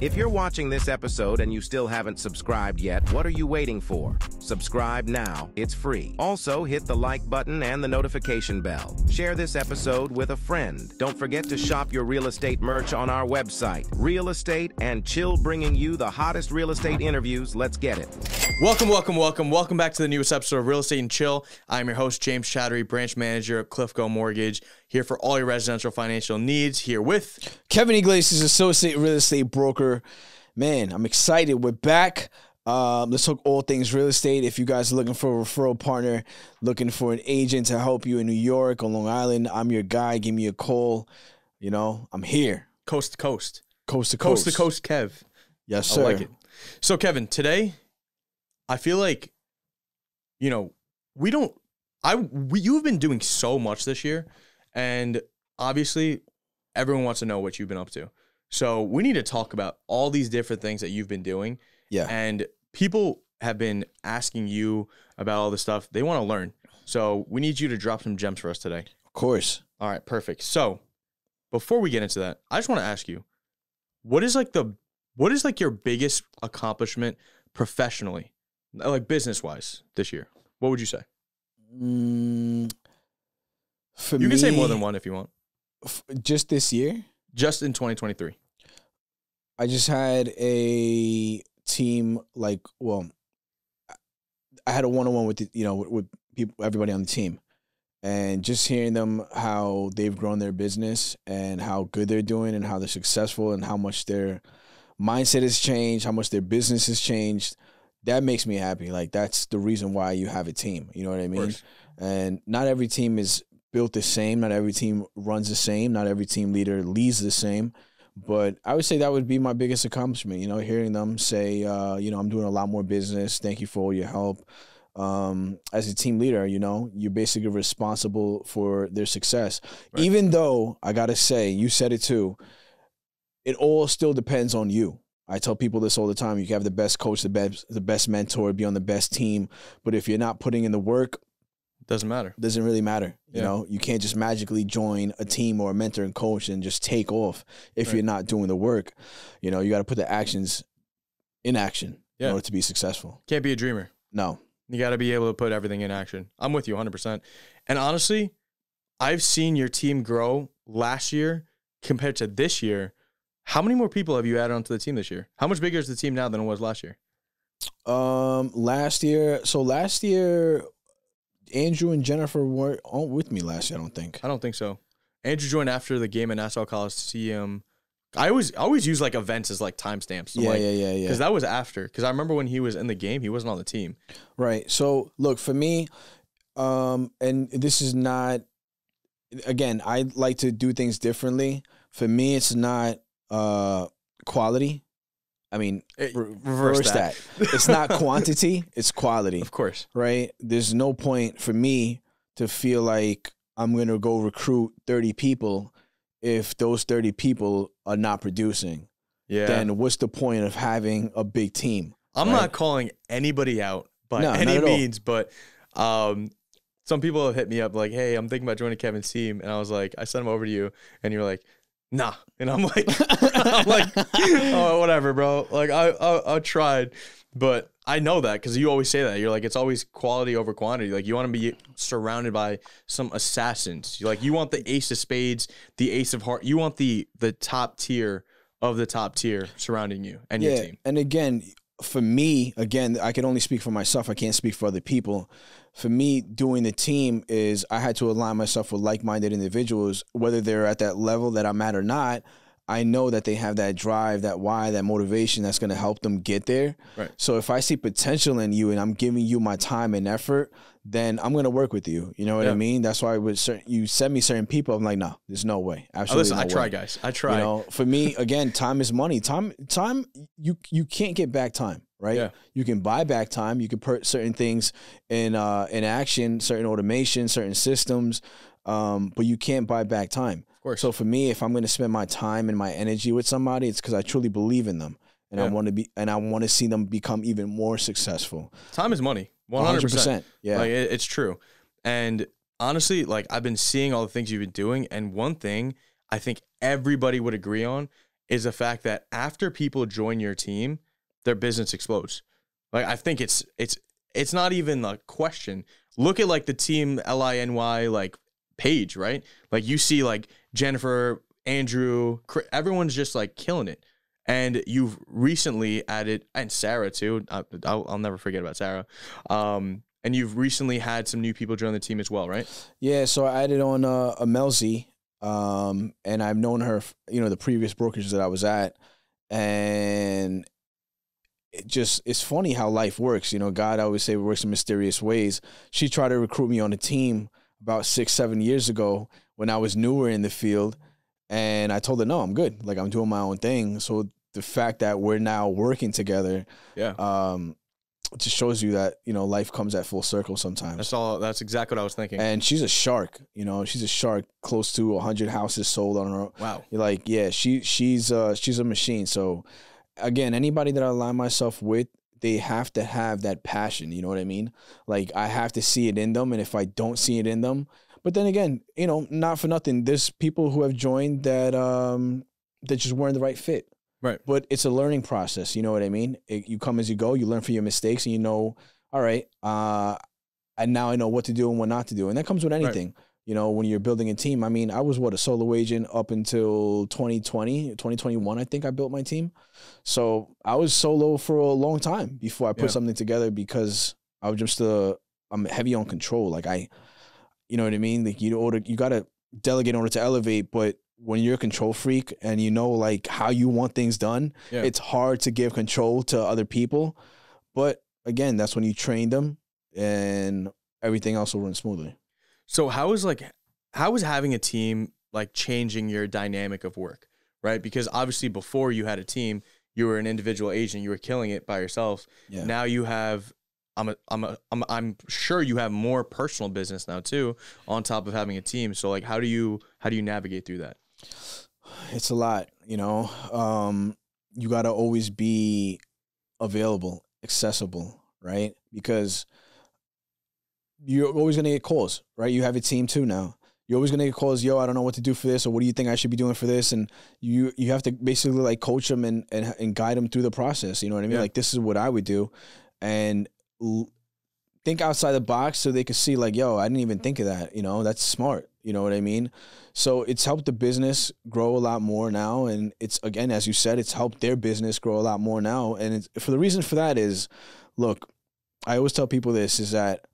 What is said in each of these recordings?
If you're watching this episode and you still haven't subscribed yet, what are you waiting for? Subscribe now. It's free. Also, hit the like button and the notification bell. Share this episode with a friend. Don't forget to shop your real estate merch on our website. Real Estate and Chill bringing you the hottest real estate interviews. Let's get it. Welcome, welcome, welcome. Welcome back to the newest episode of Real Estate and Chill. I'm your host, James Choudhury, branch manager at Cliffco Mortgage, here for all your residential financial needs. Here with Kevin Iglesias, associate real estate broker. Man, I'm excited. We're back. Um, let's talk all things real estate. If you guys are looking for a referral partner, looking for an agent to help you in New York or Long Island, I'm your guy. Give me a call. You know, I'm here. coast to coast, Coast to coast coast. to coast, Kev. Yes, I sir. like it. So, Kevin, today, I feel like, you know, we don't. I we, you've been doing so much this year, and obviously, everyone wants to know what you've been up to. So we need to talk about all these different things that you've been doing. Yeah. And people have been asking you about all this stuff. They want to learn. So we need you to drop some gems for us today. Of course. All right, perfect. So before we get into that, I just want to ask you, what is like the what is like your biggest accomplishment professionally, like business wise, this year? What would you say? Mm, for You can say more than one if you want. f- Just this year, Just in 2023. I just had a team like well, I had a one on one with the, you know with, with people everybody on the team, and just hearing them how they've grown their business and how good they're doing and how they're successful and how much their mindset has changed, how much their business has changed. That makes me happy. Like that's the reason why you have a team. You know what I mean? And not every team is built the same. Not every team runs the same. Not every team leader leads the same. But I would say that would be my biggest accomplishment. You know, hearing them say, uh, you know, I'm doing a lot more business. Thank you for all your help. Um, as a team leader, you know, you're basically responsible for their success. Right. Even though I gotta say, you said it too. It all still depends on you. I tell people this all the time. You can have the best coach, the best, the best mentor, be on the best team, but if you're not putting in the work, Doesn't matter. doesn't really matter. You know, you can't just magically join a team or a mentor and coach and just take off if Right. you're not doing the work. You know, you got to put the actions in action Yeah. in order to be successful. Can't be a dreamer. No, You got to be able to put everything in action. I'm with you 100%. And honestly, I've seen your team grow last year compared to this year. How many more people have you added onto the team this year? How much bigger is the team now than it was last year? um, last year. So last year, Andrew and Jennifer weren't with me last year. I don't think. I don't think so. Andrew joined after the game at Nassau Coliseum. I always I always use like events as like timestamps. Yeah, like, yeah, yeah, yeah. Because that was after. Because I remember when he was in the game, he wasn't on the team. Right. So look for me, um, and this is not. Again, I like to do things differently. For me, it's not uh, quality. I mean, It- re- reverse that. that. It's not quantity; it's quality. Of course. Right. There's no point for me to feel like I'm gonna go recruit 30 people if those 30 people are not producing. Yeah. Then what's the point of having a big team? I'm right? not calling anybody out by No, any at all. means, but um, some people have hit me up like, "Hey, I'm thinking about joining Kevin's team," and I was like, I sent him over to you, and you're like, "Nah," and I'm like, I'm like, oh, whatever, bro. Like I, I, I tried, but I know that because you always say that. You're like, it's always quality over quantity. Like you want to be surrounded by some assassins. You like you want the ace of spades, the ace of heart. You want the the top tier of the top tier surrounding you and your team. And again, for me, again, I can only speak for myself. I can't speak for other people. For me, doing the team is I had to align myself with like-minded individuals, whether they're at that level that I'm at or not. I know that they have that drive, that why, that motivation that's going to help them get there. Right. So if I see potential in you and I'm giving you my time and effort, then I'm going to work with you. You know what Yeah. I mean? That's why with certain, you send me certain people, I'm like, no, there's no way. Oh, Absolutely listen, no I try, way. guys. I try. You know, for me, again, time is money. Time, time, you you can't get back time, right? Yeah. You can buy back time. You can put certain things in uh in action, certain automation, certain systems, um, but you can't buy back time. of course. So for me, if I'm going to spend my time and my energy with somebody, it's because I truly believe in them, and I want to be, and I want to see them become even more successful. Time is money. 100%. Yeah. Like it, it's true. And honestly, like I've been seeing all the things you've been doing, and one thing I think everybody would agree on is the fact that after people join your team, their business explodes. Like I think it's it's it's not even a question. Look at like the team L I N Y like page, right? Like you see like Jennifer, Andrew, Chri- everyone's just like killing it. And you've recently added, and Sarah too. I, I'll, I'll never forget about Sarah. Um, and you've recently had some new people join the team as well, right? Yeah, so I added on uh, Amelzi, um, and I've known her, you know, the previous brokerages that I was at, and it just it's funny how life works. You know, God I always say it works in mysterious ways. She tried to recruit me on a team about six, seven years ago when I was newer in the field, and I told her no, I'm good. Like I'm doing my own thing. So the fact that we're now working together, Yeah. um, just shows you that you know life comes at full circle sometimes. That's all. That's exactly what I was thinking. And she's a shark, you know. She's a shark. Close to 100 houses sold on her. wow. You're like, yeah, she she's uh she's a machine. So again, anybody that I align myself with, they have to have that passion. You know what I mean? Like I have to see it in them, and if I don't see it in them, but then again, you know, not for nothing. There's people who have joined that um that just weren't the right fit. Right. But it's a learning process. You know what I mean? It, you come as you go. You learn from your mistakes, and you know, all right, uh, and now I know what to do and what not to do, and that comes with anything. You know, when you're building a team. I mean, I was what a solo agent up until 2020, 2021. I think I built my team. So I was solo for a long time before I put Yeah. something together because I was just uh, I'm heavy on control. Like I, you know what I mean? Like you order, you gotta delegate in order to elevate, but when you're a control freak and you know like how you want things done, Yeah. it's hard to give control to other people. But again, that's when you train them and everything else will run smoothly. So how is like how is having a team like changing your dynamic of work, right? Because obviously before you had a team, you were an individual agent, you were killing it by yourself. Yeah. Now you have I'm a, I'm a, I'm I'm sure you have more personal business now too on top of having a team. So like how do you how do you navigate through that? it's a lot, you know. Um, you got to always be available, accessible, right? Because you're always going to get calls, right? You have a team too now. You're always going to get calls, yo, I don't know what to do for this, or what do you think I should be doing for this? And you you have to basically like coach them and and, and guide them through the process. You know what I mean? Yeah. Like this is what I would do, and l- think outside the box so they could see like, yo, I didn't even think of that. You know, that's smart. You know what I mean? So it's helped the business grow a lot more now, and it's again, as you said, it's helped their business grow a lot more now. And it's, for the reason for that is, look, I always tell people this is that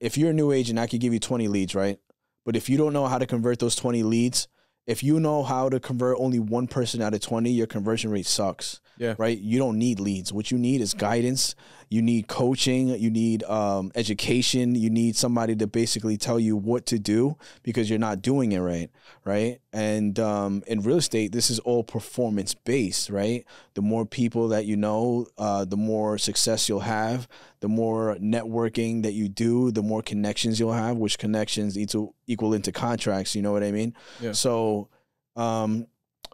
if you're a new agent, I could give you 20 leads, right? But if you don't know how to convert those 20 leads, if you know how to convert only one person out of 20, your conversion rate sucks. Yeah. Right? You don't need leads. What you need is guidance. You need coaching. You need um, education. You need somebody to basically tell you what to do because you're not doing it right. Right. And um, in real estate, this is all performance based, right? The more people that you know, uh, the more success you'll have. The more networking that you do, the more connections you'll have, which connections equal, equal into contracts. You know what I mean? Yeah. So, um,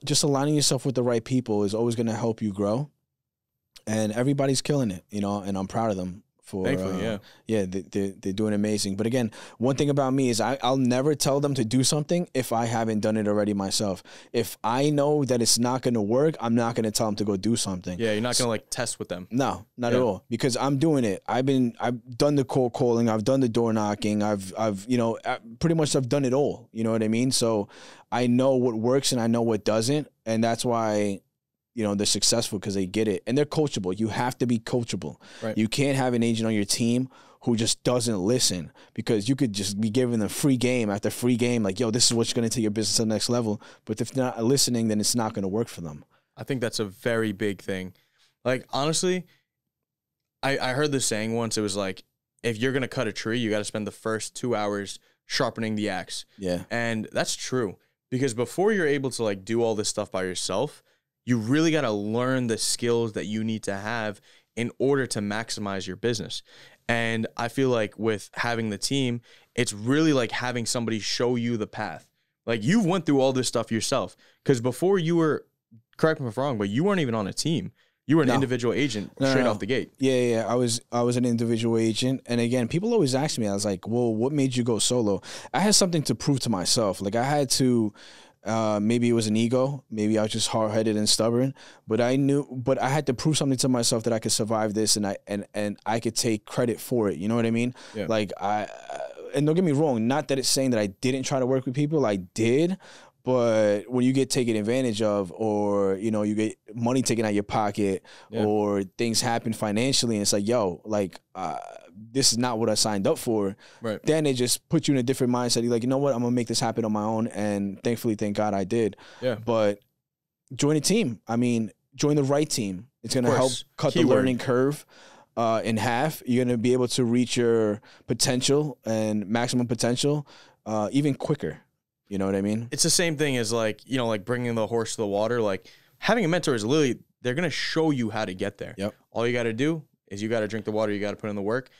just aligning yourself with the right people is always going to help you grow. And everybody's killing it, you know, and I'm proud of them for. Thankfully, uh, yeah. yeah, they, they, they're doing amazing. But again, one thing about me is I, I'll never tell them to do something if I haven't done it already myself. If I know that it's not going to work, I'm not going to tell them to go do something. Yeah, you're not gonna like test with them. No, not Yeah. at all. Because I'm doing it. I've been, I've done the cold calling. I've done the door knocking. I've, I've, you know, I- pretty much I've done it all. You know what I mean? So I know what works and I know what doesn't, and that's why, you know, they're successful because they get it and they're coachable. You have to be coachable. Right. You can't have an agent on your team who just doesn't listen because you could just be giving them free game after free game, like, yo, this is what's going to take your business to the next level. But if they're not listening, then it's not going to work for them. I think that's a very big thing. Like honestly, I I heard this saying once. It was like, if you're gonna cut a tree, you got to spend the first two hours sharpening the axe, Yeah. and that's true because before you're able to like do all this stuff by yourself, you really got to learn the skills that you need to have in order to maximize your business. And I feel like with having the team, it's really like having somebody show you the path. Like you've went through all this stuff yourself because before you were correct me if I'm wrong, but you weren't even on a team. You were an No. individual agent No, straight no. off the gate. Yeah, yeah. I was I was an individual agent, and again, people always ask me. I was like, "Well, what made you go solo?" I had something to prove to myself. Like I had to. Uh, maybe it was an ego. Maybe I was just hard headed and stubborn. But I knew, but I had to prove something to myself that I could survive this, and I and and I could take credit for it. You know what I mean? Yeah. Like I, uh, and don't get me wrong. Not that it's saying that I didn't try to work with people. I did. But when you get taken advantage of, or you know, you get money taken out of your pocket, Yeah. or things happen financially, and it's like, yo, like uh, this is not what I signed up for Right. then it just puts you in a different mindset. You're like, you know what, I'm gonna make this happen on my own, and thankfully, thank God I did. Yeah. But join a team. I mean, join the right team. It's gonna help cut the learning curve uh, in half. You're gonna be able to reach your potential and maximum potential uh, even quicker. You know what I mean? It's the same thing as like you know like bringing the horse to the water. Like having a mentor is literally they're gonna show you how to get there. Yep. All you got to do is you got to drink the water. You got to put in the work,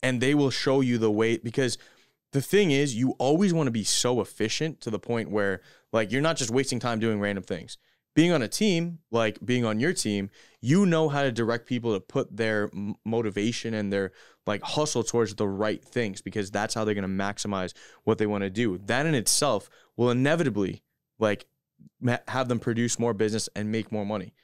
and they will show you the way. Because the thing is, you always want to be so efficient to the point where like you're not just wasting time doing random things. Being on a team, like being on your team, you know how to direct people to put their motivation and their like hustle towards the right things because that's how they're going to maximize what they want to do. That in itself will inevitably like have them produce more business and make more money.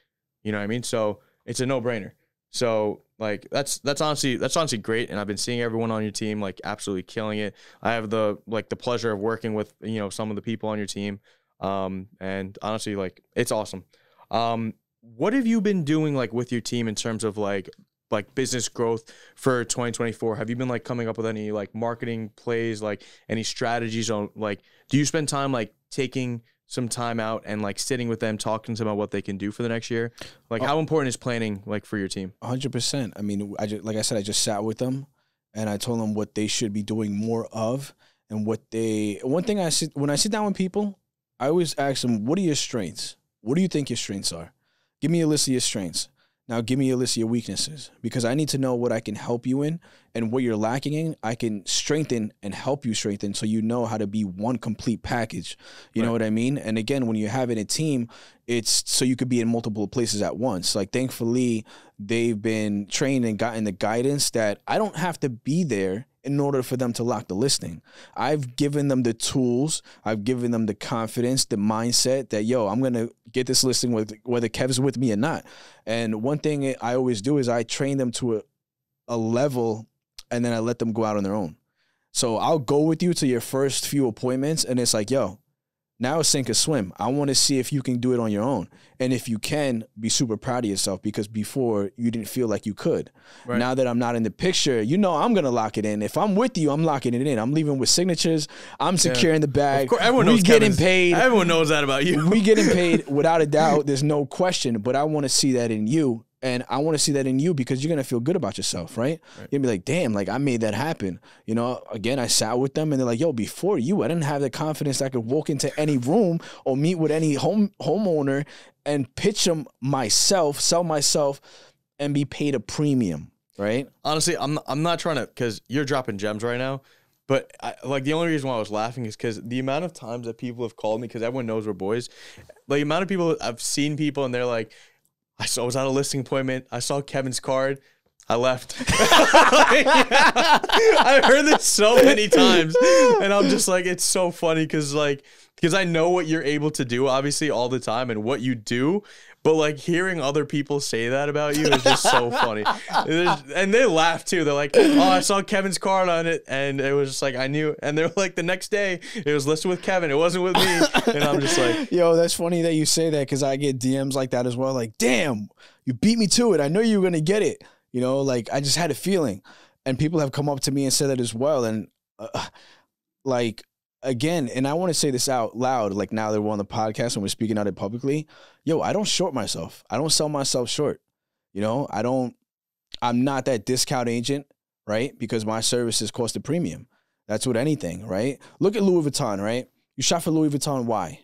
You know what I mean? So it's a no brainer. So like that's that's honestly that's honestly great, and I've been seeing everyone on your team like absolutely killing it. I have the like the pleasure of working with you know some of the people on your team, um, and honestly like it's awesome. Um, what have you been doing like with your team in terms of like like business growth for 2024 have you been like coming up with any like marketing plays like any strategies on like do you spend time like taking some time out and like sitting with them talking to them about what they can do for the next year like how important is planning like for your team hundred percent. I mean, I just, like I said, I just sat with them, and I told them what they should be doing more of, and what they. One thing I sit when I sit down with people, I always ask them, "What are your strengths? What do you think your strengths are? Give me a list of your strengths. Now, give me a list of your weaknesses because I need to know what I can help you in and what you're lacking in. I can strengthen and help you strengthen, so you know how to be one complete package. You know what I mean? And again, when you have in a team, it's so you could be in multiple places at once. Like thankfully, they've been trained and gotten the guidance that I don't have to be there in order for them to lock the listing. I've given them the tools, I've given them the confidence, the mindset that yo, I'm gonna get this listing with whether Kev's with me or not. And one thing I always do is I train them to a, a level and then I let them go out on their own. So I'll go with you to your first few appointments and it's like, yo, now sink or swim. I want to see if you can do it on your own. And if you can, be super proud of yourself because before you didn't feel like you could. Right. Now that I'm not in the picture, you know I'm gonna lock it in. If I'm with you, I'm locking it in. I'm leaving with signatures. I'm securing the bag. of course everyone we knows getting Kevin's- paid. everyone knows that about you we getting paid without a doubt. There's no question. But I want to see that in you. And I want to see that in you because you're gonna feel good about yourself, right? You're gonna be like, damn, like I made that happen. You know, again, I sat with them and they're like, yo, before you, I didn't have the confidence that I could walk into any room or meet with any home homeowner and pitch them myself, sell myself, and be paid a premium, right? honestly, I'm I'm not trying to because you're dropping gems right now. But I, like the only reason why I was laughing is because the amount of times that people have called me because everyone knows we're boys. Like the amount of people I've seen people and they're like, I saw I was at a listing appointment. I saw Kevin's card. I left. I've heard this so many times, and I'm just like, it's so funny because like because I know what you're able to do, obviously, all the time, and what you do. But like hearing other people say that about you is just so funny, and they laugh too. They're like, "Oh, I saw Kevin's card on it, and it was just like I knew." And they're like, the next day, it was listed with Kevin. It wasn't with me, and I'm just like, Yo, that's funny that you say that because I get DMs like that as well. Like, damn, you beat me to it. I know you were gonna get it. You know, like I just had a feeling, and people have come up to me and said that as well. And uh, like again, and I want to say this out loud. Like now that we're on the podcast and we're speaking out it publicly, yo, I don't short myself. I don't sell myself short. You know, I don't. I'm not that discount agent, right? Because my services cost a premium. That's with anything, right? Look at Louis Vuitton, right? You shop for Louis Vuitton. Why?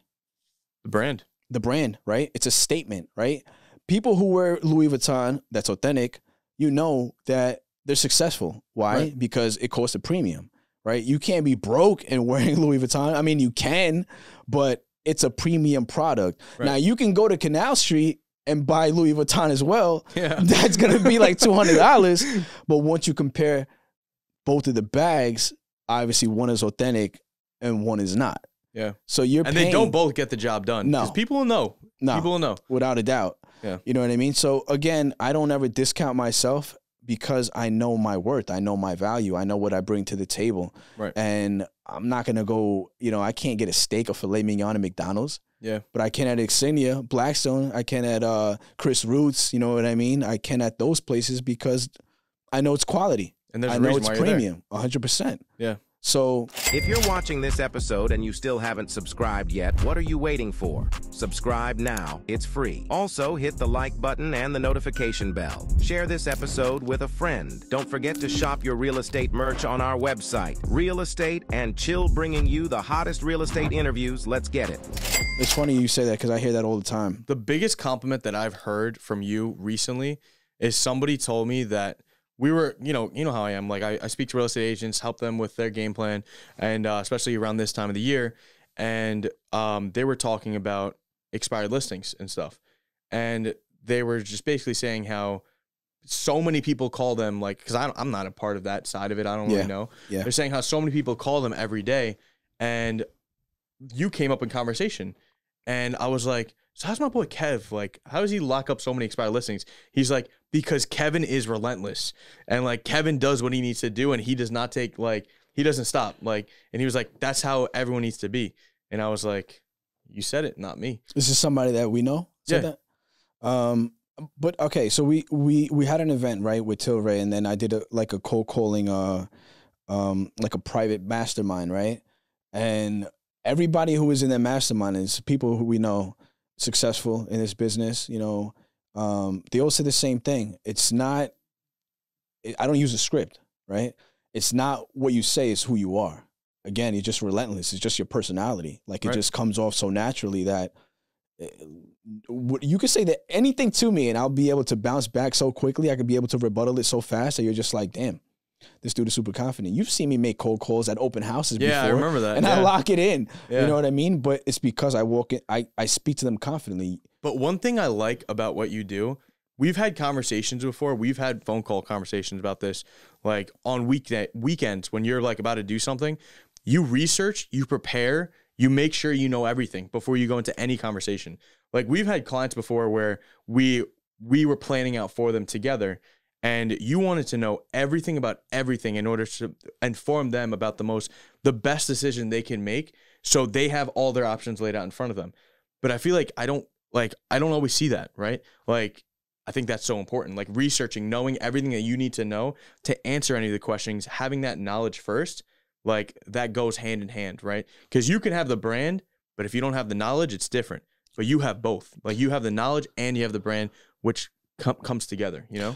the brand. the brand, right? It's a statement, right? People who wear Louis Vuitton that's authentic, you know that they're successful. Why? Right. Because it costs a premium, right? You can't be broke and wearing Louis Vuitton. I mean, you can, but it's a premium product. Right. Now you can go to Canal Street and buy Louis Vuitton as well. Yeah. That's gonna be like two hundred dollars. But once you compare both of the bags, obviously one is authentic and one is not. Yeah. So you're and paying, they don't both get the job done. No. people will know. no, People will know. without a doubt. Yeah. You know what I mean? So again, I don't ever discount myself because I know my worth. I know my value. I know what I bring to the table. Right. And I'm not gonna go, you know, I can't get a steak or filet mignon at McDonald's. Yeah. But I can at Insignia, Blackstone, I can at uh Chris Roots, you know what I mean? I can at those places because I know it's quality. And there's I a know it's premium, hundred percent. Yeah. So If you're watching this episode and you still haven't subscribed yet, what are you waiting for? Subscribe now. It's free. Also, hit the like button and the notification bell. Share this episode with a friend. Don't forget to shop your real estate merch on our website. Real Estate and Chill bringing you the hottest real estate interviews. Let's get it. it's funny you say that because I hear that all the time. The biggest compliment that I've heard from you recently is somebody told me that we were, you know, you know how I am. Like I, I speak to real estate agents, help them with their game plan, and uh, especially around this time of the year. And um, they were talking about expired listings and stuff, and they were just basically saying how so many people call them like because I'm not a part of that side of it. I don't Yeah. really know. Yeah. They're saying how so many people call them every day, and you came up in conversation, and I was like, "So how's my boy Kev? Like, how does he lock up so many expired listings?" He's like, "Because Kevin is relentless, and like Kevin does what he needs to do, and he does not take like he doesn't stop. Like, and he was like, that's how everyone needs to be." And I was like, "You said it, not me." This is somebody that we know. Said Yeah. That? Um, but okay, so we we we had an event right with Tilray, and then I did a like a cold calling, uh, um, like a private mastermind, right? And everybody who was in that mastermind is people who we know successful in this business. You know, um, they all say the same thing. It's not. I don't use a script, right? It's not what you say; it's who you are. Again, you're just relentless. It's just your personality. Like it Right. just comes off so naturally that eh, you could say that anything to me, and I'll be able to bounce back so quickly. I could be able to rebuttal it so fast that you're just like, damn, this dude is super confident. You've seen me make cold calls at open houses Yeah, I before, remember that. and I lock it in. Yeah. You know what I mean? But it's because I walk in, I I speak to them confidently. But one thing I like about what you do, we've had conversations before. We've had phone call conversations about this, like on weekday weekends when you're like about to do something. You research, you prepare, you make sure you know everything before you go into any conversation. Like we've had clients before where we we were planning out for them together and you wanted to know everything about everything in order to inform them about the most the best decision they can make. So they have all their options laid out in front of them. But i feel like i don't like i don't always see that right? Like i think that's so important. Like researching knowing everything that you need to know to answer any of the questions having that knowledge first like that goes hand in hand right? Because you can have the brand but if you don't have the knowledge it's different. But you have both. Like you have the knowledge and you have the brand which com- comes together you know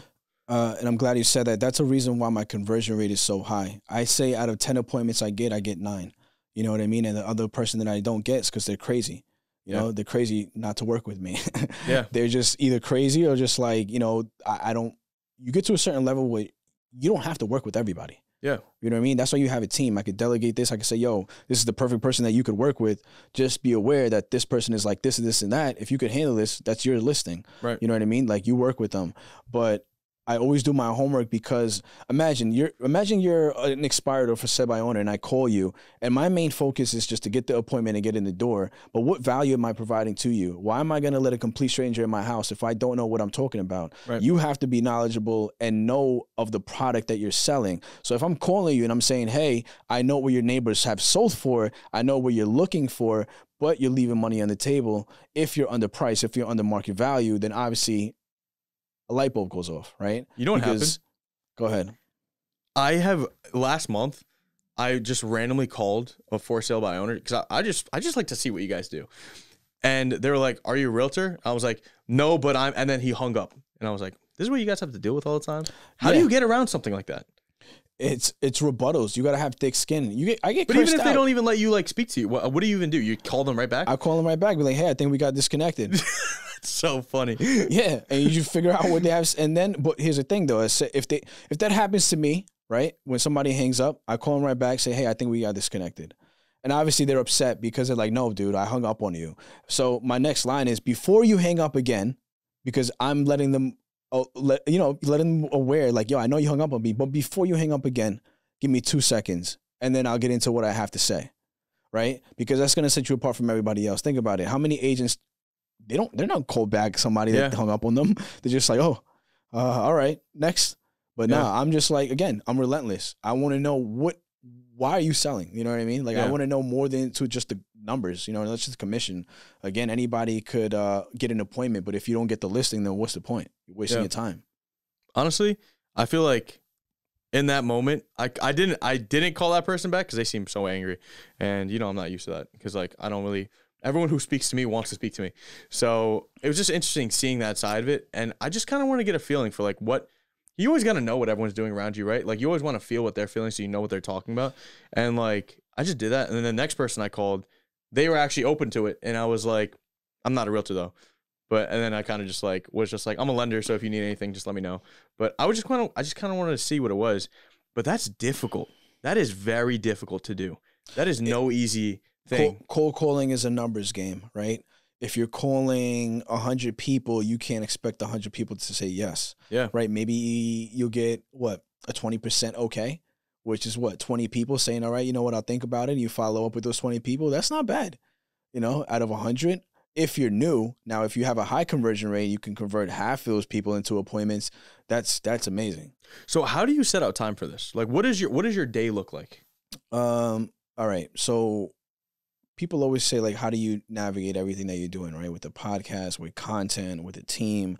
Uh, and I'm glad you said that. That's a reason why my conversion rate is so high. I say out of 10 appointments I get, I get nine. You know what I mean? And the other person that I don't get is because they're crazy. You Yeah. know, they're crazy not to work with me. Yeah. They're just either crazy or just like, you know, I, I don't, you get to a certain level where you don't have to work with everybody. Yeah. You know what I mean? That's why you have a team. I could delegate this. I could say, yo, this is the perfect person that you could work with. Just be aware that this person is like this and this and that. If you could handle this, that's your listing. Right. You know what I mean? Like you work with them. But I always do my homework because imagine you're imagine you're an expired or for sale by owner and I call you and my main focus is just to get the appointment and get in the door. But what value am I providing to you? Why am I gonna let a complete stranger in my house if I don't know what I'm talking about? Right. You have to be knowledgeable and know of the product that you're selling. So if I'm calling you and I'm saying, hey, I know what your neighbors have sold for, I know what you're looking for, but you're leaving money on the table. If you're underpriced, if you're under market value, then obviously a light bulb goes off, right? you know what happened Go ahead. I have last month. I just randomly called a for sale by owner because I, I just I just like to see what you guys do, and they were like, "Are you a realtor?" I was like, "No, but I'm." And then he hung up, and I was like, "This is what you guys have to deal with all the time. How do you get around something like that?" It's it's rebuttals. You gotta have thick skin. You get I get But even if they don't even let you like speak to you, what, what do you even do? You call them right back. I call them right back, be like, hey, I think we got disconnected. it's so funny. yeah, and you figure out what they have, and then. But here's the thing, though: if they if that happens to me, right, when somebody hangs up, I call them right back, say, hey, I think we got disconnected, and obviously they're upset because they're like, no, dude, I hung up on you. So my next line is before you hang up again, because I'm letting them, oh, let you know, let them aware, like, yo, I know you hung up on me, but before you hang up again, give me two seconds, and then I'll get into what I have to say. right? Because that's gonna set you apart from everybody else. Think about it. How many agents they don't they're not cold back somebody that hung up on them. They're just like, oh, uh, all right, next. But Yeah. nah, I'm just like again, I'm relentless. I want to know what why are you selling? You know what I mean? Like I want to know more than to just the numbers. You know, that's just commission. Again, anybody could uh, get an appointment, but if you don't get the listing, then what's the point? You're wasting Yeah. your time. honestly, I feel like in that moment, I, I didn't I didn't call that person back because they seemed so angry, and you know I'm not used to that because like I don't really everyone who speaks to me wants to speak to me, so it was just interesting seeing that side of it, and I just kind of want to get a feeling for like what you always got to know what everyone's doing around you, right? Like you always want to feel what they're feeling so you know what they're talking about, and like I just did that, and then the next person I called, they were actually open to it, and I was like, I'm not a realtor though. But and then I kind of just like was just like I'm a lender, so if you need anything, just let me know. But I was just kind of I just kind of wanted to see what it was. But that's difficult. That is very difficult to do. That is no easy thing. Cold, cold calling is a numbers game, right? If you're calling a hundred people, you can't expect a hundred people to say yes. Yeah. Right. Maybe you'll get what a twenty percent okay, which is what twenty people saying, "All right, you know what? I'll think about it." And you follow up with those twenty people. That's not bad. You know, out of a hundred, if you're new, now if you have a high conversion rate, you can convert half of those people into appointments. That's that's amazing. So how do you set out time for this? Like what is your what does your day look like? Um, all right. So people always say like how do you navigate everything that you're doing, right? With the podcast, with content, with the team.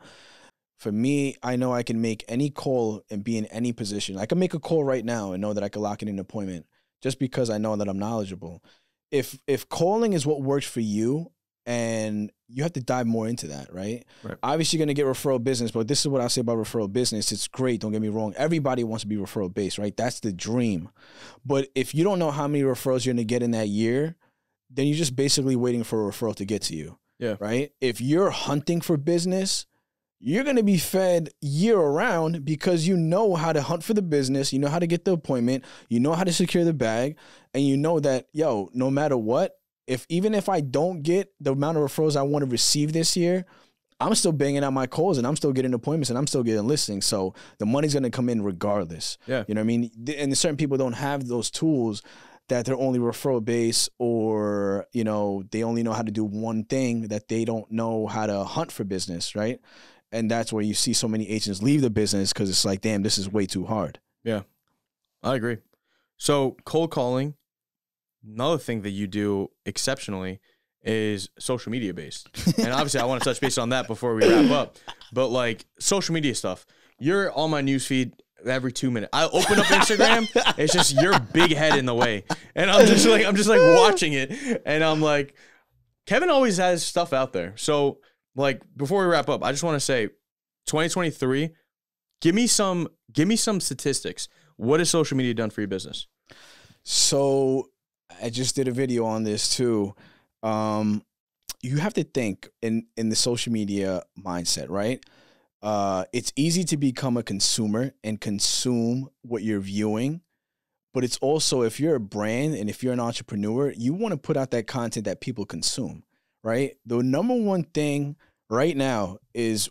For me, I know I can make any call and be in any position. I can make a call right now and know that I can lock in an appointment just because I know that I'm knowledgeable. If if calling is what works for you and you have to dive more into that, right? Right. Obviously, you're gonna get referral business, but this is what I say about referral business. It's great. Don't get me wrong. Everybody wants to be referral based, right? That's the dream. But if you don't know how many referrals you're gonna get in that year, then you're just basically waiting for a referral to get to you. Yeah. Right. If you're hunting for business, you're gonna be fed year around because you know how to hunt for the business, you know how to get the appointment, you know how to secure the bag, and you know that yo, no matter what, if even if I don't get the amount of referrals I want to receive this year, I'm still banging out my calls and I'm still getting appointments and I'm still getting listings. So the money's gonna come in regardless. Yeah. You know what I mean? And certain people don't have those tools that they're only referral based or, you know, they only know how to do one thing that they don't know how to hunt for business, right? And that's where you see so many agents leave the business because it's like, damn, this is way too hard. Yeah. I agree. So cold calling, another thing that you do exceptionally is social media based. and obviously I want to touch base on that before we wrap up. But like social media stuff, you're on my newsfeed every two minutes. I open up Instagram, it's just your big head in the way. And I'm just like I'm just like watching it. And I'm like, Kevin always has stuff out there. So like before we wrap up, I just want to say 2023, give me some give me some statistics. What has social media done for your business? So I just did a video on this too. Um, you have to think in in the social media mindset, right? Uh, it's easy to become a consumer and consume what you're viewing, but it's also if you're a brand and if you're an entrepreneur, you want to put out that content that people consume, right? The number one thing right now is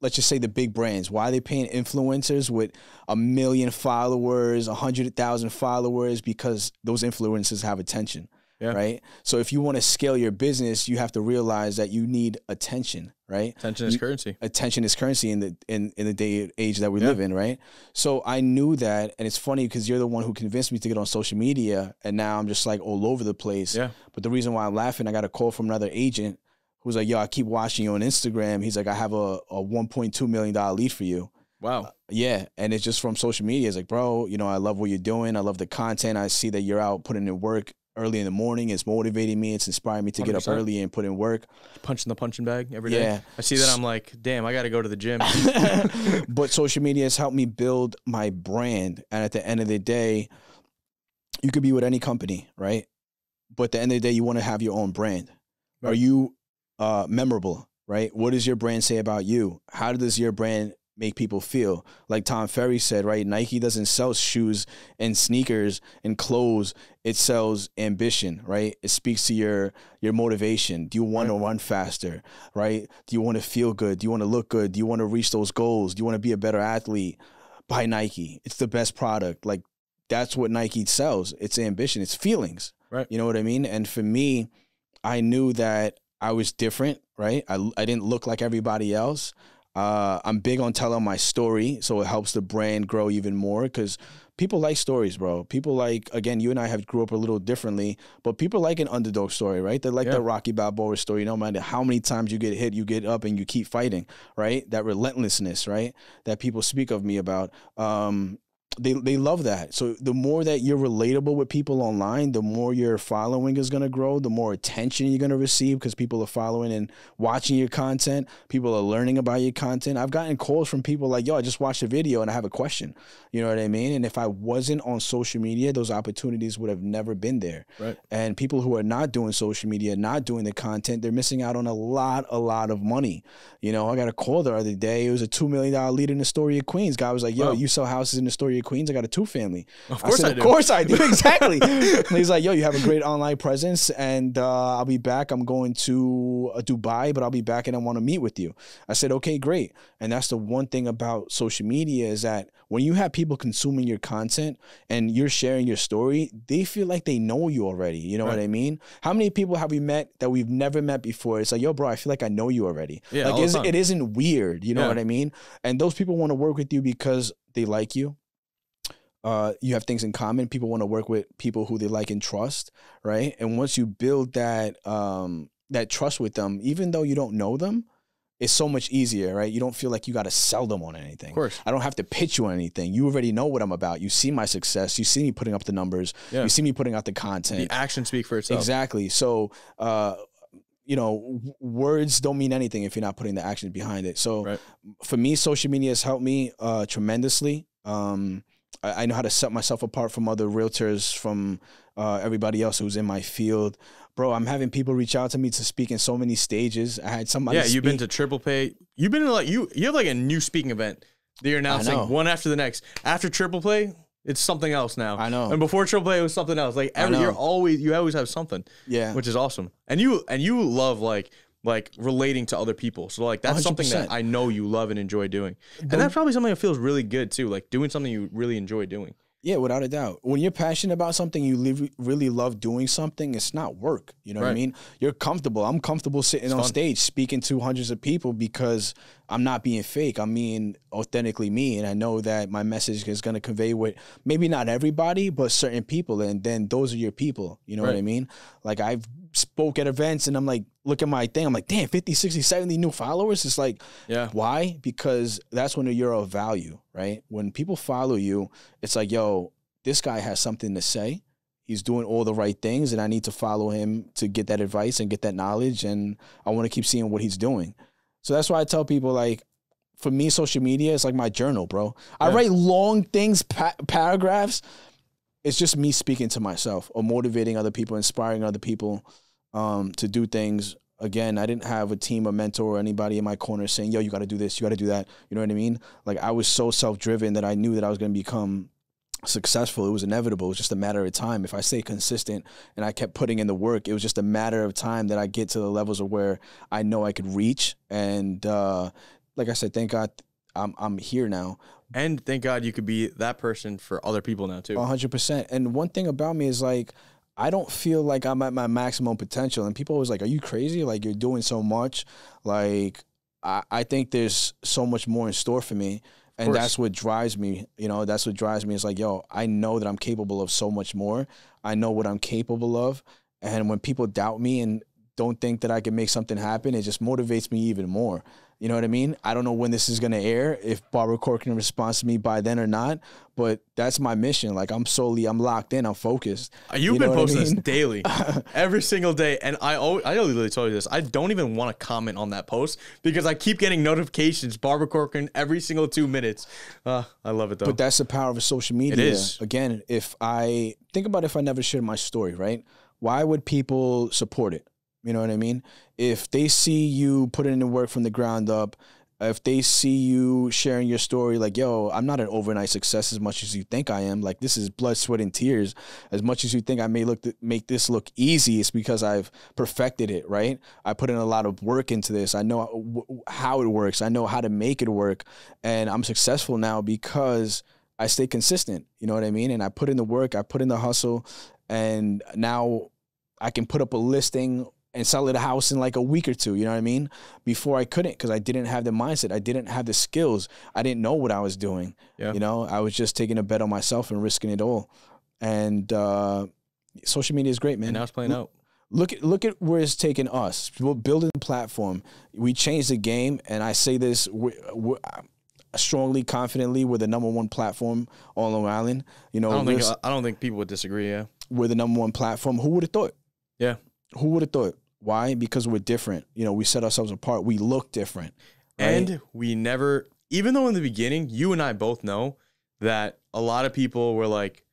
let's just say the big brands. Why are they paying influencers with a million followers, a hundred thousand followers? Because those influencers have attention. Yeah. Right. So if you want to scale your business, you have to realize that you need attention, right? Attention is currency. attention is currency in the in, in the day age that we Yeah. live in, right? So I knew that, and it's funny because you're the one who convinced me to get on social media, and now I'm just like all over the place. Yeah. But the reason why I'm laughing, I got a call from another agent who's like, "Yo, I keep watching you on Instagram." He's like, "I have a, a 1.2 million dollar lead for you." Wow. Uh, yeah, and it's just from social media. It's like, bro, you know, I love what you're doing. I love the content. I see that you're out putting in work early in the morning. It's motivating me. It's inspiring me to get up early and put in work. Punching the punching bag every day. Yeah. I see that. I'm like, damn, I got to go to the gym. but social media has helped me build my brand. And at the end of the day, you could be with any company, right? But at the end of the day, you want to have your own brand. Are you uh, memorable, right? What does your brand say about you? How does your brand make people feel? Like Tom Ferry said, right? Nike doesn't sell shoes and sneakers and clothes. It sells ambition, right? It speaks to your your motivation. Do you want to run faster, right? Do you want to feel good? Do you want to look good? Do you want to reach those goals? Do you want to be a better athlete? Buy Nike. It's the best product. Like that's what Nike sells. It's ambition. It's feelings. Right. You know what I mean? And for me, I knew that I was different, right? I, I didn't look like everybody else. Uh, I'm big on telling my story, so it helps the brand grow even more because people like stories, bro. People like again, you and I have grew up a little differently, but people like an underdog story, right? They like Yeah. the Rocky Balboa story. No matter how many times you get hit, you get up and you keep fighting, right? That relentlessness, right? That people speak of me about. Um, they they love that. So the more that you're relatable with people online, the more your following is gonna grow, the more attention you're gonna receive because people are following and watching your content. People are learning about your content. I've gotten calls from people like, "Yo, I just watched a video and I have a question." You know what I mean? And if I wasn't on social media, those opportunities would have never been there. Right. And people who are not doing social media, not doing the content, they're missing out on a lot, a lot of money. You know, I got a call the other day. It was a two million dollar lead in Astoria Queens. Guy was like, "Yo, Wow. you sell houses in Astoria Queens? I got a two family." Of course I, said, do. Of course I do. Exactly. and he's like, yo, you have a great online presence, and uh, I'll be back. I'm going to uh, Dubai, but I'll be back, and I want to meet with you. I said, okay, great. And that's the one thing about social media is that when you have people consuming your content and you're sharing your story, they feel like they know you already. You know what I mean? How many people have we met that we've never met before? It's like, yo, bro, I feel like I know you already. Yeah, like all the it's, time. it isn't weird. You know Yeah. what I mean? And those people want to work with you because they like you uh, you have things in common. People want to work with people who they like and trust, right? And once you build that um, that trust with them, even though you don't know them, it's so much easier, right? You don't feel like you got to sell them on anything. Of course. I don't have to pitch you on anything. You already know what I'm about. You see my success. You see me putting up the numbers. Yeah. You see me putting out the content. The actions speak for itself. Exactly. So, uh, you know, w- words don't mean anything if you're not putting the action behind it. So, Right. for me, social media has helped me uh, tremendously. Um, I, I know how to set myself apart from other realtors, from uh, everybody else who's in my field. Bro, I'm having people reach out to me to speak in so many stages. I had somebody. Yeah, you've been to Triple Play. You've been to like you. You have like a new speaking event that you're announcing one after the next. After Triple Play, it's something else now. I know. And before Triple Play, it was something else. Like every, you're always you always have something, Yeah. which is awesome. And you and you love like like relating to other people. So like that's something 100%. that I know you love and enjoy doing. And that's probably something that feels really good too. Like doing something you really enjoy doing. Yeah, without a doubt. When you're passionate about something, you live, really love doing something. It's not work. You know what I mean? You're comfortable. I'm comfortable sitting on fun. stage speaking to hundreds of people because I'm not being fake. I'm being authentically me, and I know that my message is going to convey what maybe not everybody, but certain people, and then those are your people. You know what I mean? Like I've spoke at events, and I'm like, look at my thing. I'm like, damn, 50, 60, 70 new followers. It's like, Yeah. why? Because that's when you're of value, right? When people follow you, it's like, yo, this guy has something to say. He's doing all the right things, and I need to follow him to get that advice and get that knowledge. And I want to keep seeing what he's doing. So that's why I tell people, like, for me, social media is like my journal, bro. I write long things, pa- paragraphs. It's just me speaking to myself or motivating other people, inspiring other people um, to do things. Again, I didn't have a team, a mentor, or anybody in my corner saying, "Yo, you got to do this, you got to do that." You know what I mean? Like I was so self-driven that I knew that I was going to become successful. It was inevitable. It was just a matter of time. If I stay consistent and I kept putting in the work, it was just a matter of time that I get to the levels of where I know I could reach. And uh, like I said, thank God I'm I'm here now. And thank God you could be that person for other people now too. A hundred percent. And one thing about me is like, I don't feel like I'm at my maximum potential. And people always like, "Are you crazy? Like you're doing so much." Like I, I think there's so much more in store for me. And that's what drives me. You know, that's what drives me. It's like, yo, I know that I'm capable of so much more. I know what I'm capable of. And when people doubt me and don't think that I can make something happen, it just motivates me even more. You know what I mean? I don't know when this is gonna air, if Barbara Corcoran responds to me by then or not, but that's my mission. Like I'm solely, I'm locked in, I'm focused. You've You been know what I posting this daily, every single day, and I always, I literally told you this. I don't even want to comment on that post because I keep getting notifications. Barbara Corcoran every single two minutes. Uh, I love it though. But that's the power of social media. is. Again, if I think about if I never shared my story, right? Why would people support it? You know what I mean? If they see you putting in the work from the ground up, if they see you sharing your story, like, yo, I'm not an overnight success as much as you think I am. Like, this is blood, sweat, and tears. As much as you think I may look th- make this look easy, it's because I've perfected it, right? I put in a lot of work into this. I know w- how it works. I know how to make it work, and I'm successful now because I stay consistent. You know what I mean? And I put in the work. I put in the hustle. and now I can put up a listing and sell it a house in like a week or two. You know what I mean? Before I couldn't because I didn't have the mindset. I didn't have the skills. I didn't know what I was doing. Yeah. You know, I was just taking a bet on myself and risking it all. And uh, social media is great, man. And now it's playing out. look at look at where it's taken us. We're building a platform. We changed the game, and I say this we we strongly, confidently. We're the number one platform on Long Island. You know, I don't think I don't think people would disagree. Yeah. we're the number one platform. Who would have thought? Yeah. Who would have thought? Why? Because we're different. You know, we set ourselves apart. We look different. right? And we never, even though in the beginning, you and I both know that a lot of people were like,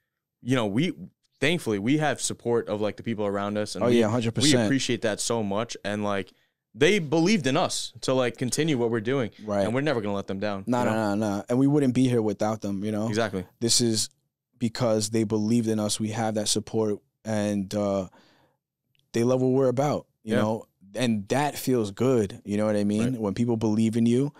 you know, we thankfully we have support of like the people around us, and oh we, yeah, 100%. we appreciate that so much. And like they believed in us to like continue what we're doing, Right. and we're never gonna let them down. No, no, no, no. And we wouldn't be here without them. You know, Exactly. this is because they believed in us. We have that support, and uh, they love what we're about. You Yeah. know, and that feels good. You know what I mean? Right. When people believe in you,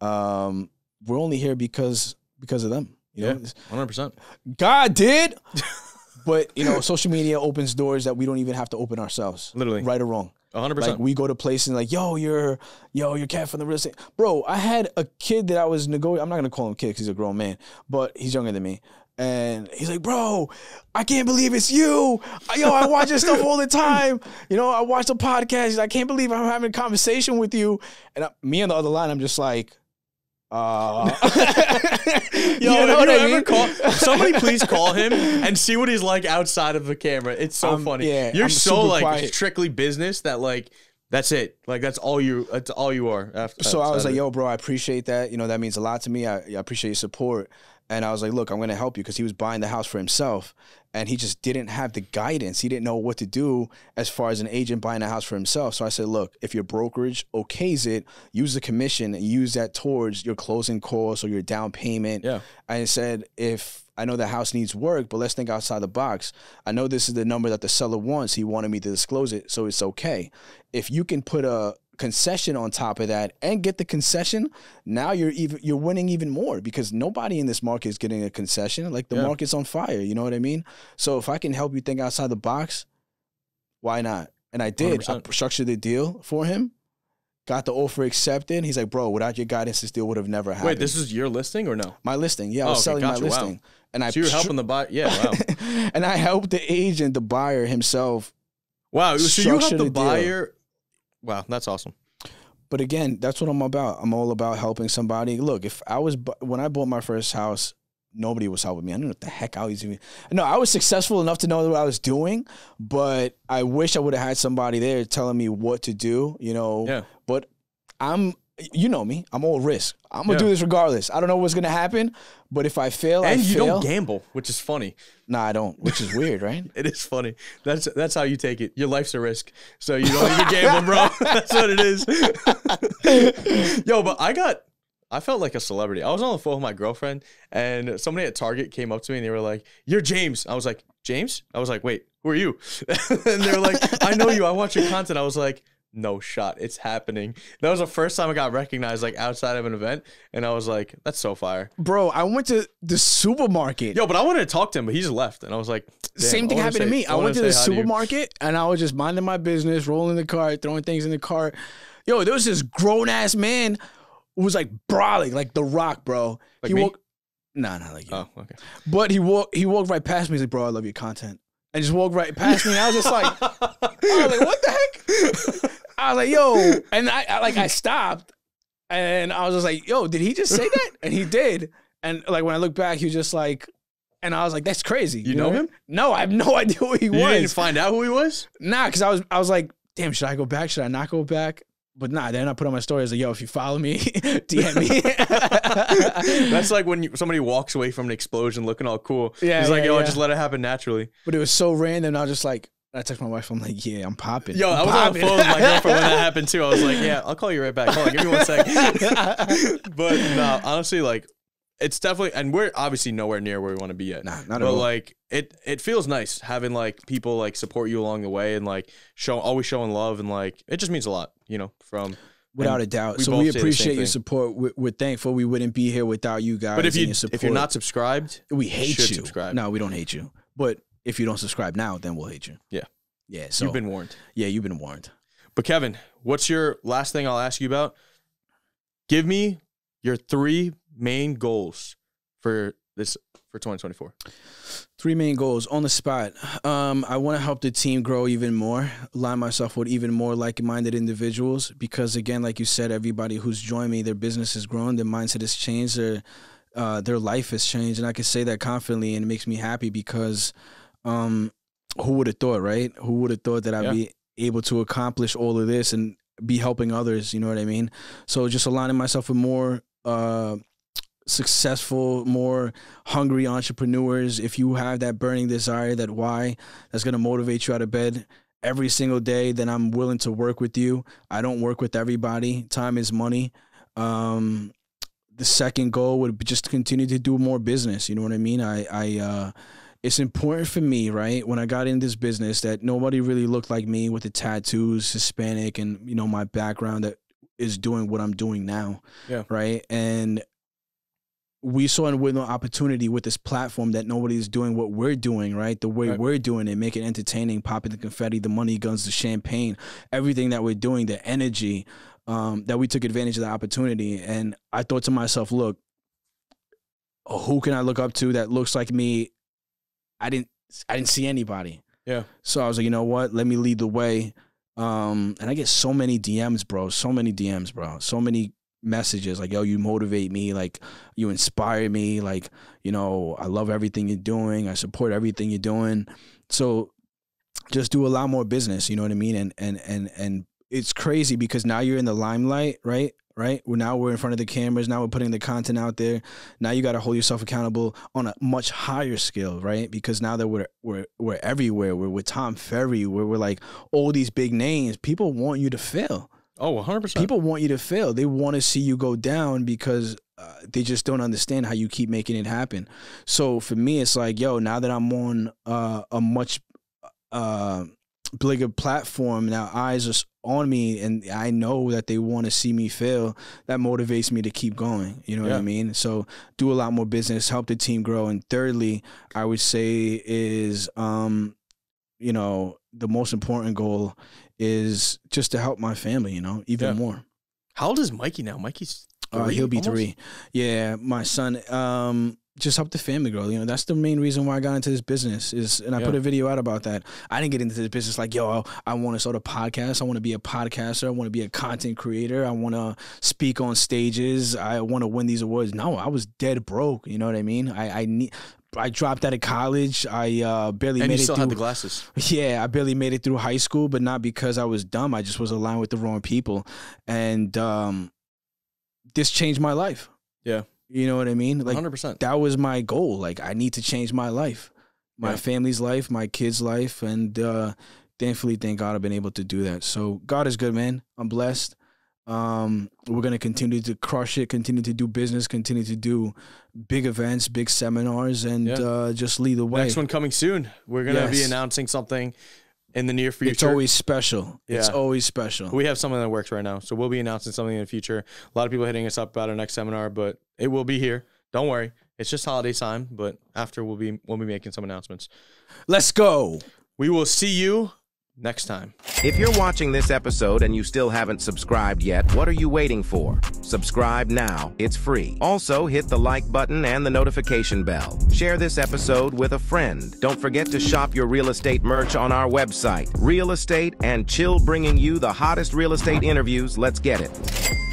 um, we're only here because because of them. You know, Yeah. One hundred percent. God did. but you know, social media opens doors that we don't even have to open ourselves. Literally. Right or wrong. 100%. Like percent. we go to places and like, yo, you're, yo, you're cat from the real estate, bro. I had a kid that I was negotiating. I'm not gonna call him kid because he's a grown man, but he's younger than me. And he's like, bro, I can't believe it's you. Yo, I watch your stuff all the time. You know, I watch the podcast. I can't believe I'm having a conversation with you. And I, me on the other line, I'm just like, uh, Yo, you know what you I ever mean? call somebody, please call him and see what he's like outside of the camera. It's so Um, funny. yeah, You're I'm so like quiet. strictly business that like that's it. Like that's all you. That's all you are. After, So I was like, yo, bro, I appreciate that. You know, that means a lot to me. I, I appreciate your support. And I was like, look, I'm going to help you because he was buying the house for himself. And he just didn't have the guidance. He didn't know what to do as far as an agent buying a house for himself. So I said, look, if your brokerage okays it, use the commission and use that towards your closing costs or your down payment. Yeah. I said, if I know the house needs work, but let's think outside the box. I know this is the number that the seller wants. He wanted me to disclose it, so it's okay. If you can put a concession on top of that and get the concession, now you're even you're winning even more because nobody in this market is getting a concession. Like the Yeah. market's on fire. You know what I mean? So if I can help you think outside the box, why not? And I did. I 100%. structured the deal for him. Got the offer accepted. He's like, bro, without your guidance, this deal would have never happened. wait, this is your listing or no? my listing. Yeah, I Oh, was okay, selling gotcha, my wow. listing, and I So you're helping the buyer Yeah. Wow. and I helped the agent, the buyer himself. Wow. So you helped the the buyer. Wow, that's awesome. But again, that's what I'm about. I'm all about helping somebody. Look, if I was when I bought my first house, nobody was helping me. I know what the heck I was doing. No, I was successful enough to know what I was doing, but I wish I would have had somebody there telling me what to do. You know. Yeah. But I'm. You know me. I'm all risk. I'm gonna Yeah. do this regardless. I don't know what's gonna happen, but if I fail, I And you fail. don't gamble, which is funny. nah, I don't. Which is weird, right? It is funny. That's that's how you take it. Your life's a risk, so you don't even gamble, bro. that's what it is. Yo, but I got. I felt like a celebrity. I was on the phone with my girlfriend, and somebody at Target came up to me and they were like, "You're James." I was like, "James?" I was like, "Wait, who are you?" and they were like, "I know you. I watch your content." I was like, "No shot, it's happening." That was the first time I got recognized, like outside of an event, and I was like, "That's so fire." Bro, I went to the supermarket. Yo, but I wanted to talk to him, but he just left, and I was like, Same thing happened to me. I, wanna went to the say hi you." supermarket and I was just minding my business, rolling the cart, throwing things in the cart. Yo, there was this grown ass man who was like brawling, like the rock, bro. Like he me? walked Nah, not like you. Oh, okay. But he walked he walked right past me. He's like, bro, I love your content. And just walked right past me. And I was just like, I was like, what the heck? I was like, yo. And I, I like I stopped and I was just like, yo, did he just say that? And he did. And like when I look back, he was just like, and I was like, that's crazy. You know what I him? No, I have no idea who he was. You didn't find out who he was? Nah, because I was I was like, damn, should I go back? Should I not go back? But nah, then I put on my story. I was like, yo, if you follow me, DM me. That's like when you, somebody walks away from an explosion looking all cool. Yeah, He's like, yeah, yo, yeah. just let it happen naturally. but it was so random. I was just like, I text my wife. I'm like, yeah, I'm popping. Yo, I I'm was on the phone with my girlfriend when that happened too. I was like, yeah, I'll call you right back. Hold on, give me one second. but no, honestly, like, it's definitely, and we're obviously nowhere near where we want to be yet. Nah, not but at all. But like, it it feels nice having like people like support you along the way and like show always showing love and like it just means a lot, you know. From Without a doubt. we so we say the same appreciate your support. We're, we're thankful. We wouldn't be here without you guys. but if and you your support. if you're not subscribed, we hate should you. subscribe. No, we don't hate you. But if you don't subscribe now, then we'll hate you. Yeah. Yeah. So You've been warned. yeah, you've been warned. But Kevin, what's your last thing I'll ask you about? Give me your three main goals for this for 2024. Three main goals on the spot. Um, I want to help the team grow even more, align myself with even more like-minded individuals. Because again, like you said, everybody who's joined me, their business has grown, their mindset has changed, their uh, their life has changed, and I can say that confidently, and it makes me happy because, um, who would have thought, right? Who would have thought that I'd Yeah. be able to accomplish all of this and be helping others? You know what I mean? So just aligning myself with more. Uh, successful, more hungry entrepreneurs, if you have that burning desire, that why that's going to motivate you out of bed every single day, then I'm willing to work with you. I don't work with everybody. Time is money. Um, the second goal would be just to continue to do more business. You know what I mean? I, I, uh, it's important for me, right? When I got in this business, that nobody really looked like me with the tattoos, Hispanic, and you know my background that is doing what I'm doing now. Yeah. Right. And we saw a window opportunity with this platform that nobody's doing what we're doing, right? The way Right. we're doing it, make it entertaining, popping the confetti, the money guns, the champagne, everything that we're doing, the energy, um, that we took advantage of the opportunity. And I thought to myself, look, who can I look up to that looks like me? I didn't I didn't see anybody. Yeah. So I was like, you know what? Let me lead the way. Um, and I get so many DMs, bro. So many DMs, bro. So many messages like, yo, you motivate me, like you inspire me, like, you know, I love everything you're doing. I support everything you're doing. So just do a lot more business, you know what I mean? And and and and it's crazy because now you're in the limelight, right? Right? We're now we're in front of the cameras. Now we're putting the content out there. Now you got to hold yourself accountable on a much higher scale, right? Because now that we're we're we're everywhere. We're with Tom Ferry. We're we're like all these big names. People want you to fail. Oh, 100%. People want you to fail. They want to see you go down because uh, they just don't understand how you keep making it happen. So for me, it's like, yo, now that I'm on uh, a much uh, bigger platform, now eyes are on me, and I know that they want to see me fail. That motivates me to keep going. You know what I mean? So do a lot more business, help the team grow, and thirdly, I would say is, um, you know, the most important goal is just to help my family. You know, even Yeah. more. How old is Mikey now? Mikey's Uh, he'll be almost? three. Yeah, my son. Um, just help the family grow. You know, that's the main reason why I got into this business. Is and I put a video out about that. I didn't get into this business like, yo, I want to start a podcast. I want to be a podcaster. I want to be a content creator. I want to speak on stages. I want to win these awards. No, I was dead broke. You know what I mean? I I need. I dropped out of college. I uh, barely And made you it still through. had the glasses. Yeah, I barely made it through high school, but not because I was dumb. I just was aligned with the wrong people, and um, this changed my life. Yeah. you know what I mean. Like 100%. that was my goal. Like I need to change my life, my Yeah. family's life, my kids' life, and uh, thankfully, thank God, I've been able to do that. So God is good, man. I'm blessed. Um, we're gonna continue to crush it, continue to do business, continue to do big events, big seminars, and Yeah. uh, just lead the way. Next one coming soon. We're going to be announcing something in the near future. It's always special. Yeah. It's always special. We have something that works right now. So we'll be announcing something in the future. A lot of people hitting us up about our next seminar, but it will be here. Don't worry. It's just holiday time, but after we'll be we'll be making some announcements. Let's go. We will see you next time. If you're watching this episode and you still haven't subscribed yet, what are you waiting for? Subscribe now. It's free. Also, hit the like button and the notification bell. Share this episode with a friend. Don't forget to shop your real estate merch on our website. Real Estate and Chill bringing you the hottest real estate interviews. Let's get it.